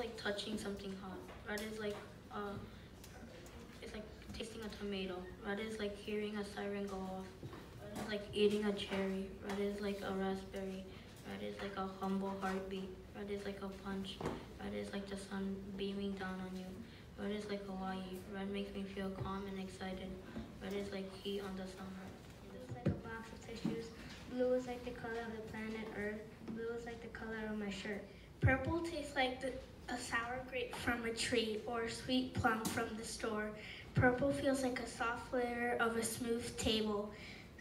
like touching something hot. Red is like uh, it's like tasting a tomato. Red is like hearing a siren go off. Red is like eating a cherry. Red is like a raspberry. Red is like a humble heartbeat. Red is like a punch. Red is like the sun beaming down on you. Red is like Hawaii. Red makes me feel calm and excited. Red is like heat on the summer. Blue is like a box of tissues. Blue is like the color of the planet Earth. Blue is like the color of my shirt. Purple tastes like the, a sour grape from a tree or a sweet plum from the store. Purple feels like a soft layer of a smooth table.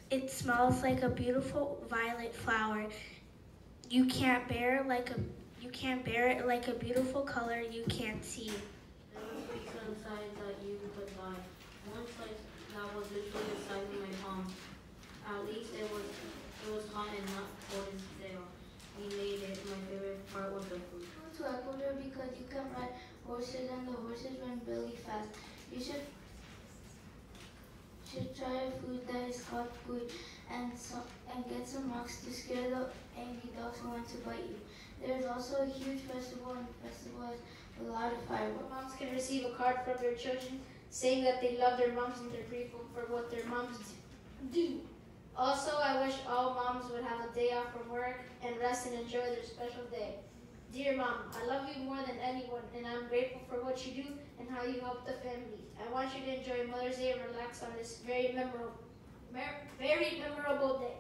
It smells like a beautiful violet flower. You can't bear like a you can't bear it like a beautiful color you can't see. That was literally my palm. At least it was it was hot and not cold and stale. We made it. My favorite part was the food. Go to Ecuador because you can ride horses and the horses run really fast. You should should try a food that is called cuy and some, and get some rocks to scare the angry dogs who want to bite you. There is also a huge festival and the festival has a lot of fireworks. Moms can receive a card from their children saying that they love their moms and they're grateful for what their moms do. Also, I wish all moms would have a day off from work and rest and enjoy their special day. Dear mom, I love you more than anyone and I'm grateful for what you do and how you help the family. I want you to enjoy Mother's Day and relax on this very memorable, very memorable day.